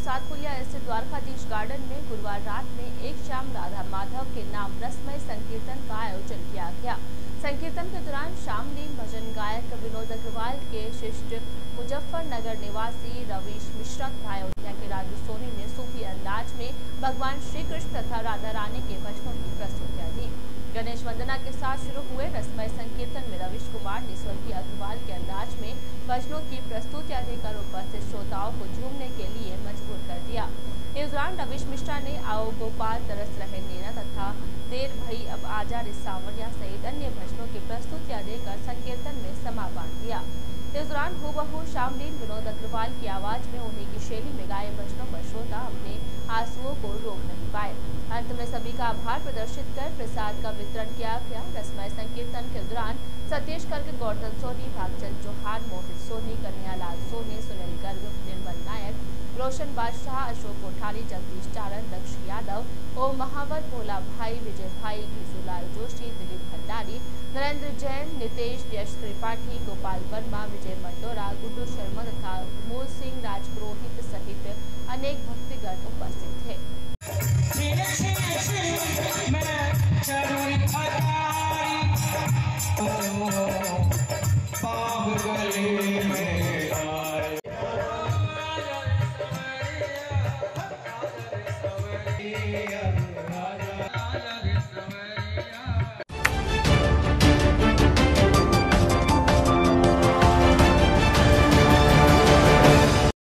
स्थित द्वारकाधीश गार्डन में गुरुवार रात में एक शाम राधा माधव के नाम रसमय संकीर्तन का आयोजन किया गया। संकीर्तन के दौरान शामलीन भजन गायक विनोद अग्रवाल के शिष्ट मुजफ्फरनगर निवासी रवीश मिश्रा तथा अयोध्या के राजू सोनी ने सूफी अंदाज में भगवान श्री कृष्ण तथा राधा रानी के भजनों की प्रस्तुतियाँ दी। गणेश वंदना के साथ शुरू हुए रसमय संकीर्तन। कुमार ने स्वर्गीय अग्रवाल के अंदाज में भजनों की प्रस्तुतियाँ देकर उपस्थित श्रोताओं को झूमने के लिए मजबूर कर दिया। इस दौरान रविश मिश्रा ने, आओ गोपाल, तरस रहे नेना तथा देर भई, अब आजा रे सावरिया सहित अन्य भजनों की प्रस्तुतियाँ देकर संकीर्तन में समा बाँध दिया। इस दौरान हूबहू शामलीन विनोद अग्रवाल की आवाज़ में उन्हीं की शैली में गाये भजनों पर श्रोता अपने आंसुओं को रोक नहीं पाए। अंत में सभी का आभार प्रदर्शित कर प्रसाद का वितरण किया गया। रसमय संकीर्तन के दौरान सतीश गर्ग गौतम सोनी, भागचंद चौहान, मोहित सोनी कन्हैयालाल सोनी, सुनील गर्ग, निर्मल नायक, रोशन बादशाह, अशोक कोठारी, जगदीश चारण, दक्ष यादव, ओम महावर भोला भाई, विजय भाई घीसूलाल जोशी, दिलीप भंडारी, नरेंद्र जैन, नितेश, यश त्रिपाठी, गोपाल वर्मा, विजय मंडोरा, गुड्डू शर्मा तथा मूल सिंह राजपुरोहित सहित अनेक भक्तिगण उपस्थित थे। आए।